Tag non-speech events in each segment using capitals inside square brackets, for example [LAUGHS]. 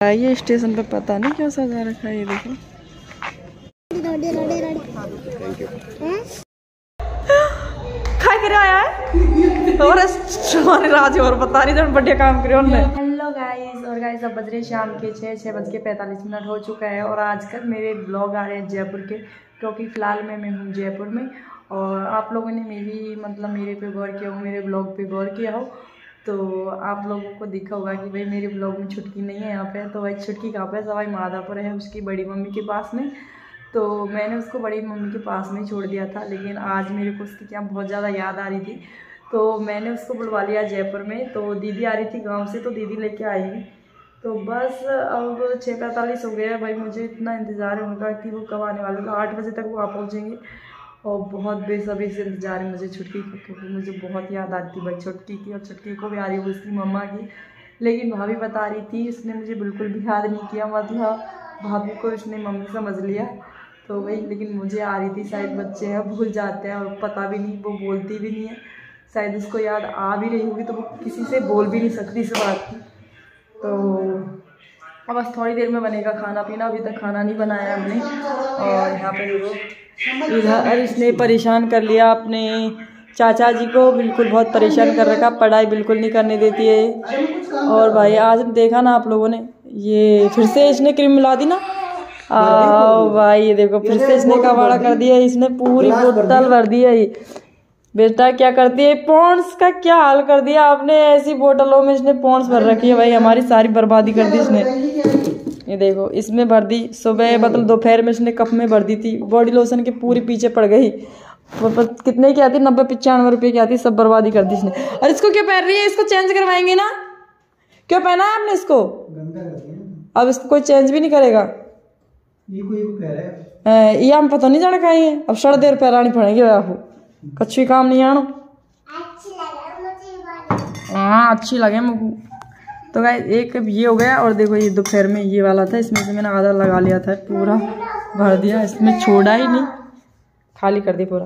ये स्टेशन पे पता नहीं क्यों सजा रखा है ये देखो। काय करे आया है? और राज और बता रही बढ़िया काम करे हेलो गाइस और गाइस अब बज रहे शाम के छः छः बज के पैंतालीस मिनट हो चुका है और आजकल मेरे ब्लॉग आ रहे हैं जयपुर के, क्योंकि फ़िलहाल मैं मैं हूँ जयपुर में। और आप लोगों ने मेरी मतलब मेरे पे गौर किया हो, मेरे ब्लॉग पे गौर किया हो। तो आप लोगों को दिखा होगा कि भाई मेरे ब्लॉग में छुटकी नहीं है यहाँ पे। तो भाई छुटकी कहाँ पे सवाई माधापुर है उसकी बड़ी मम्मी के पास में। तो मैंने उसको बड़ी मम्मी के पास में छोड़ दिया था, लेकिन आज मेरे को उसकी क्या बहुत ज़्यादा याद आ रही थी। तो मैंने उसको बुलवा लिया जयपुर में। तो दीदी आ रही थी गाँव से तो दीदी लेके आई। तो बस अब छः पैंतालीस हो गया भाई मुझे इतना इंतज़ार है उनका कि वो कब आने वाले आठ बजे तक वो आ पहुँचेंगे। और बहुत बेसब्री से इंतज़ार है मुझे छुटकी का, क्योंकि मुझे बहुत याद आती भाई छुटकी की और छुटकी को भी आ रही उसकी मम्मा की। लेकिन भाभी बता रही थी, उसने मुझे बिल्कुल भी याद नहीं किया मतलब भाभी को उसने मम्मी समझ लिया। तो वही, लेकिन मुझे आ रही थी, शायद बच्चे हैं, भूल जाते हैं और पता भी नहीं, वो बोलती भी नहीं है। शायद उसको याद आ भी रही होगी तो वो किसी से बोल भी नहीं सकती इस बात की। तो अब बस थोड़ी देर में बनेगा खाना पीना, अभी तक खाना नहीं बनाया हमने। और यहाँ पे देखो इधर इसने परेशान कर लिया अपने चाचा जी को। बिल्कुल बहुत परेशान कर रखा। पढ़ाई बिल्कुल नहीं करने देती है। और भाई आज देखा ना आप लोगों ने ये फिर से इसने क्रीम मिला दी ना? आओ भाई ये देखो फिर से इसने कबाड़ा कर दिया इसने पूरी बोतल भर दी है। ये बेटा क्या करती है? पॉन्ड्स का क्या हाल कर दिया आपने? ऐसी बोतलों में इसने पॉन्ड्स भर रखी है भाई हमारी सारी बर्बादी कर दी इसने। ये देखो इसमें भर दी। सुबह मतलब दोपहर में इसने कप में भर दी थी। बॉडी लोशन के पूरी पीछे पड़ गई। कितने की आती? नब्बे पचानवे रुपए की आती। सब बर्बादी कर दी इसने। और इसको क्यों पहन रही है? इसको चेंज करवाएँगे ना। क्यों पहना है आपने इसको? अब इसको कोई चेंज भी नहीं करेगा। ये कोई कह रहा है। ये हम पता नहीं जाना कहीं है। अब सड़ देर पैरानी पड़ेगी आपको कच्ची काम नहीं आनो। हाँ अच्छी लगे मुझको तो गाइस एक ये हो गया और देखो ये दोपहर में ये वाला था, इसमें से मैंने आधा लगा लिया था, पूरा भर दिया, इसमें छोड़ा ही नहीं। खाली कर दिया पूरा।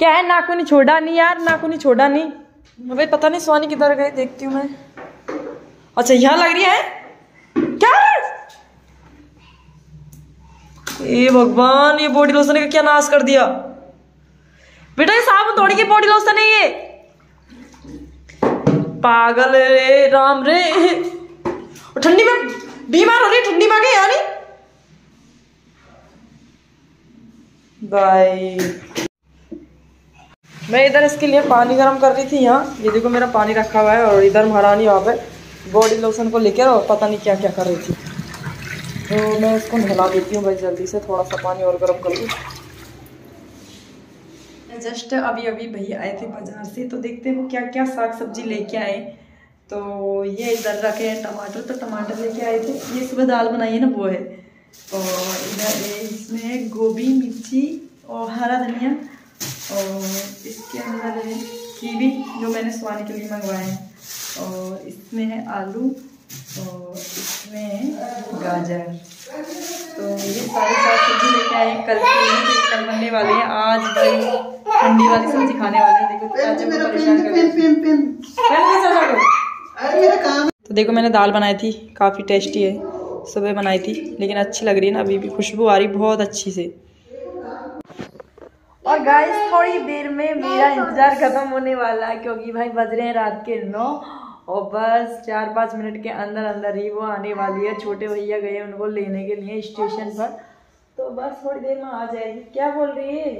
क्या है नाखूनी छोड़ा नहीं यार नाखूनी छोड़ा नहीं। भाई पता नहीं सोनी किधर गई, देखती हूँ मैं। अच्छा यहाँ लग रही है? क्या? ए भगवान, ये बॉडी लोशन का क्या नाश कर दिया। बेटा, ये साबुन थोड़ी की बॉडी लोशन है ये। पागल रे, राम रे। ठंडी में बीमार हो रही ठंडी में बाय मैं इधर इसके लिए पानी गर्म कर रही थी यहाँ। ये देखो मेरा पानी रखा हुआ है और इधर महारानी वहाँ पे बॉडी लोशन को लेकर और पता नहीं क्या क्या कर रही थी। तो मैं इसको नहला देती हूँ भाई, जल्दी से थोड़ा सा पानी और गर्म कर लूँ। जस्ट अभी अभी भैया आए थे बाज़ार से तो देखते हैं वो क्या क्या साग सब्ज़ी लेके आए। तो ये इधर रखे हैं टमाटर तो टमाटर लेके आए थे। ये सुबह दाल बनाई है ना, वो है। और इधर इसमें गोभी, मिर्ची और हरा धनिया। और इसके अंदर है कीवी, जो मैंने सुहाने के लिए मंगवाए हैं। और इसमें है आलू और इसमें गाजर। तो ये सारी साग सब्ज़ी लेके आए हैं। कल के लिए तो कल बनने वाले हैं। आज भाई ठंडी वाली सब्ज़ी खाने वाले हैं। देखो चाचा को परेशान कर पेन तो देखो मैंने दाल बनाई थी। काफ़ी टेस्टी है। सुबह बनाई थी लेकिन अच्छी लग रही है ना अभी भी खुशबू आ रही बहुत अच्छी से। और गाइस थोड़ी देर में मेरा इंतज़ार खत्म होने वाला है क्योंकि भाई बज रहे हैं रात के नौ। और बस चार पाँच मिनट के अंदर अंदर ही वो आने वाली है छोटे भैया गए उनको लेने के लिए स्टेशन पर तो बस थोड़ी देर में आ जाएगी क्या बोल रही है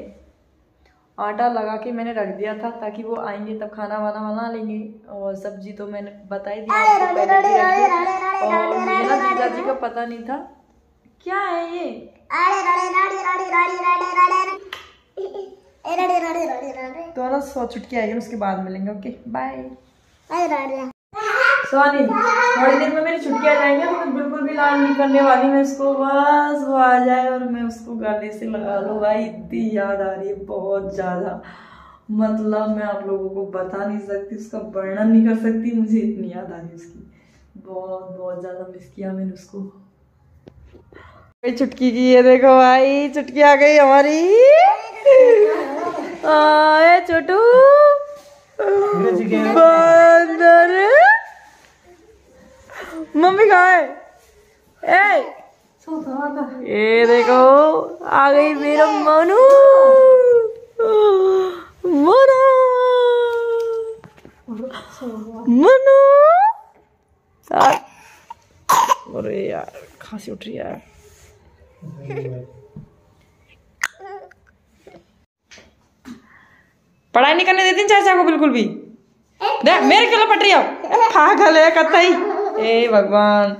आटा लगा के मैंने रख दिया था ताकि वो आएँगे तब खाना वाना बना लेंगे और सब्ज़ी तो मैंने बता ही दिया आपको पहले ही रखी और मुझे ना जीजा जी का पता नहीं था क्या है ये तो ना सौ छुटकी आएगी उसके बाद मिलेंगे ओके बाय सोनी थोड़ी देर में मेरी छुट्टियाँ जाएँगे तो मैं बिल्कुल भी लाल नहीं करने वाली मैं उसको बस वो आ जाए और मैं उसको गले से लगा लूँ। भाई इतनी याद आ रही है बहुत ज़्यादा। मतलब मैं आप लोगों को बता नहीं सकती उसका वर्णन नहीं कर सकती मुझे इतनी याद आ रही है उसकी। बहुत बहुत ज़्यादा मिस किया मैंने उसको। चुटकी की ये देखो भाई चुटकी आ गई हमारी। छोटू। बंदर। मम्मी कहाँ है ए ये देखो आ गई मेरा मनु। मनु। मनु। अरे यार खांसी उठ रही है पढ़ाई नहीं करने देती चाचा को बिल्कुल भी? देख मेरे क्यों लपट रही हो? [LAUGHS] पागल है कतई। ए भगवान।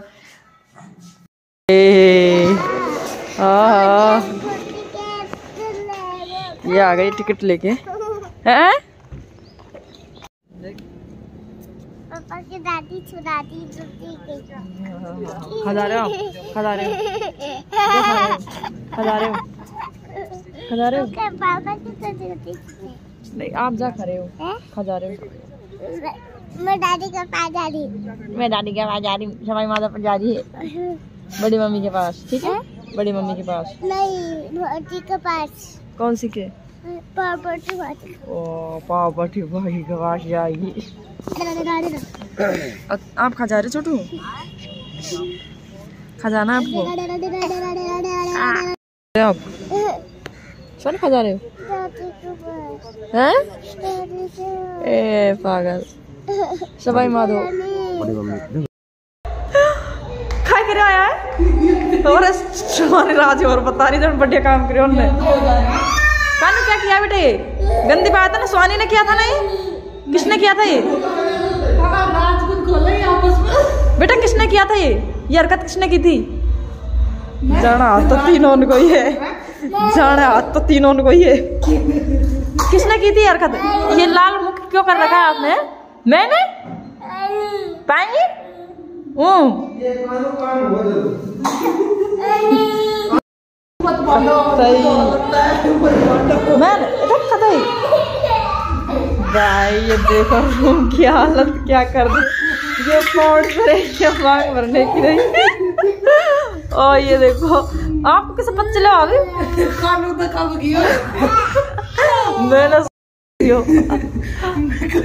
ये आ गई टिकट लेके। हैं? पापा की दादी छुड़ाती रहे हो हो हो हो पापा की नहीं आप जा खा रहे हो। है? खा जा रहे। हो मैं दादी के पास जा रही हूँ। मैं दादी के पास जा रही हूँ सवाई माता पर जा रही है बड़ी मम्मी के पास ठीक है बड़ी मम्मी के पास नहीं भौजी के पास कौन सी के पापा की ओ पापा की भाई के पास जाएगी आप खा जा रहे छोटू खा जाना आपको आप सोने खा जा रहे हो? हैं? ए, पागल। सवाई माधो है? और राज और बता रही बढ़िया काम करे क्या किया बेटे? गंदी बात है ना, सुहानी ने किया था ना ये किसने किया था ये? बेटा, किसने किया था ये? ये हरकत किसने की थी? जाना तो तीनों को ही है जाना हाथ तो तीनों को है किसने की थी ये हरकत ये लाल मुख क्यों कर रखा है आपने? मैंने? पाएँगे? मैंने भाई, ये देखो रूम की हालत, क्या कर दी ये पौड़ से क्या मांग भरने की नहीं और ये देखो आपको कैसे चला अभी मैंने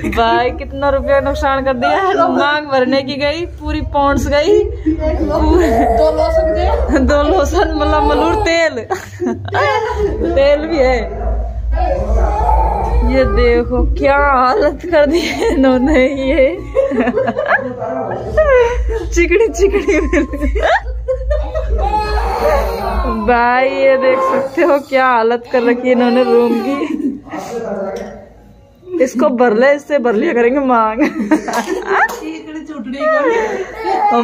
भाई कितना रुपया नुकसान कर दिया। मांग भरने की गई पूरी पौंड्स गई। दो लोशन मतलब मलूर तेल। तेल भी है। ये देखो क्या हालत कर दी है इन्होंने ये। चिकड़ी चिकड़ी भाई ये देख सकते हो क्या हालत कर रखी है इन्होंने रूम की। इसको भर ले इससे भर लिया करेंगे मांग।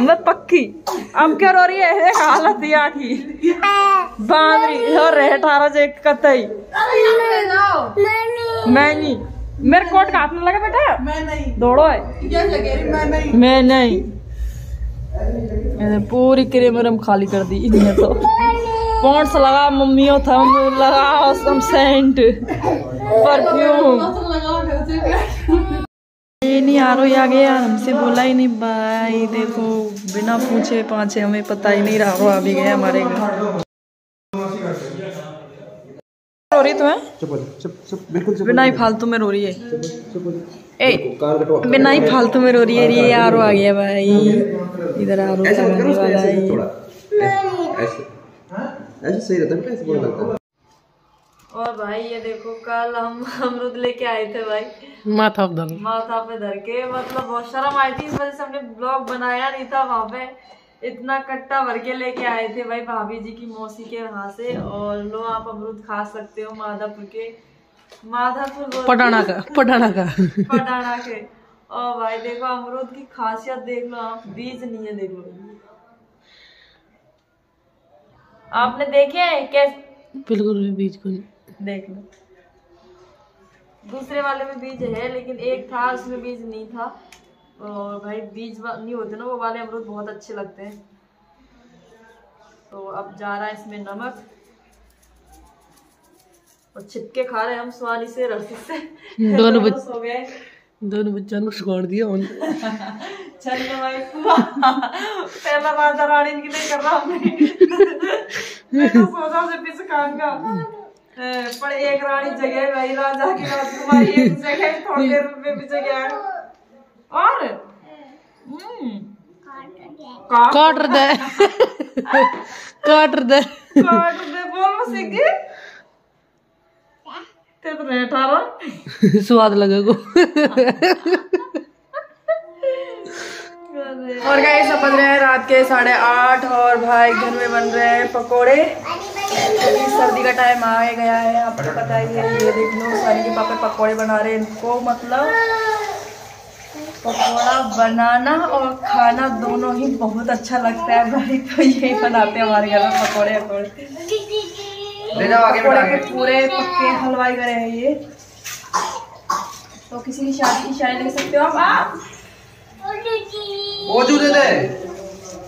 मैं पक्की। अब क्या रो रही है? हालत यहाँ की बाँध रही और रहे अठारह से कतई। मैं नहीं। मेरे कोट का हाथ में लगा बेटा? मैं नहीं। दौड़ो है। मैं नहीं। मैं नहीं। मैंने पूरी क्रीम खाली कर दी इन्हें तो। पॉन्ड्स लगा मम्मियों थम लगा सम सेंट परफ्यूम ये नहीं आ रही आगे यार हमसे बोला ही नहीं भाई देखो बिना पूछे पाछे हमें पता ही नहीं रहा अभी गए हमारे घर। रो रही तुम्हें हो? बिना ही फालतू में रो रही है। चुप चुप जा। ए बिना ही फालतू में रो रही है ये आरो आ गया भाई। इधर आरो लगाने उसको वाला ऐसे है। ऐसे सही रहता है बेटा ऐसे बोलना लगता है। और भाई ये देखो कल हम [LAUGHS] अमरूद लेके आए थे भाई। माथा धर। माथा पे धर के मतलब बहुत शर्म आई थी इस वजह से हमने ब्लॉग बनाया नहीं था वहाँ पे। इतना कट्टा भर के लेके आए थे भाई भाभी जी की मौसी के यहाँ से। और लो आप अमरूद खा सकते हो माधापुर के। माधापुर पटाना का [LAUGHS] पटाना का। पटाना के। और भाई देखो अमरूद की खासियत देख लो आप बीज नहीं है देख। लो आपने देखे हैं कैसे? बिल्कुल भी बीज को नहीं। देख लो। दूसरे वाले में बीज है लेकिन एक था उसमें बीज नहीं था। और भाई बीज नहीं होते ना वो वाले अमरूद बहुत अच्छे लगते हैं। तो अब जा रहा है इसमें नमक। और छिपके खा रहे हैं हम स्वाली से रस्सी से। दोनों [LAUGHS] बच- बेहोश दोनों बच्चों को सुखाड़ दिया। [LAUGHS] चल भाई। पहला राजा रानी की नहीं कर रहा हमने मैं। तो सोचा से पीछे खाऊँगा। ए, पर एक रानी जगह भाई राजा की राजकुमारी एक जगह थोड़ी देर में भी जगह और? हम्म, काट। दे। काट दे। काट दे बोल गई ते तो नहीं अठारह [LAUGHS] स्वाद लगेगा। और गाइस सब बज रहे हैं रात के साढ़े आठ और भाई घर में बन रहे हैं पकोड़े। अभी सर्दी का टाइम आ गया है आपको पता ही है ये देख लो सानी के पापा पकोड़े बना रहे हैं इनको मतलब पकोड़ा बनाना और खाना दोनों ही बहुत अच्छा लगता है भाई तो यही बनाते हैं हमारे घर में पकौड़े पकोड़े। के पूरे पक्के हलवाई करे हैं ये। तो किसी की शादी की शादी ले सकते हो आप? ओजू दे दे।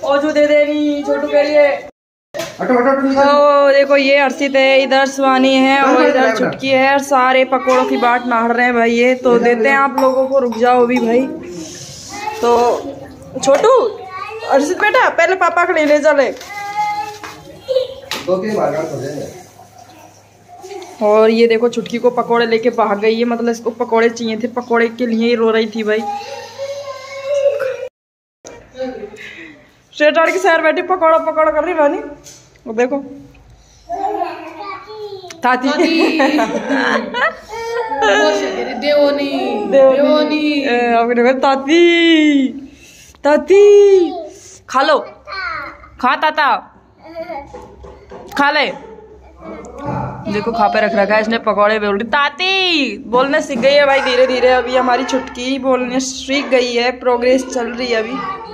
ओजू दे देनी छोटू के लिए तो देखो ये हर्षित है इधर स्वानी है और इधर छुटकी है और सारे पकोड़ों की बाट नाड़ रहे हैं भाई ये तो देते हैं आप लोगों को रुक जाओ अभी भाई। तो छोटू हर्षित बेटा पहले पापा को लिए ले चले और ये देखो छुटकी को पकोड़े लेके भाग गई है मतलब इसको पकोड़े चाहिए थे पकोड़े के लिए ही रो रही थी भाई। स्ट्रेट आड़ के शहर बैठी पकौड़ा पकौड़ा कर रही बानी वो देखो। ताती। देवनी। देवनी। अपने ताती। ताती। खा लो। खा ताता। खा ले। देखो खा पे रख रखा है इसने पकौड़े बोल रही ताती बोलने सीख गई है भाई धीरे धीरे अभी हमारी छुटकी बोलने सीख गई है। प्रोग्रेस चल रही है अभी।